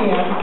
Yeah.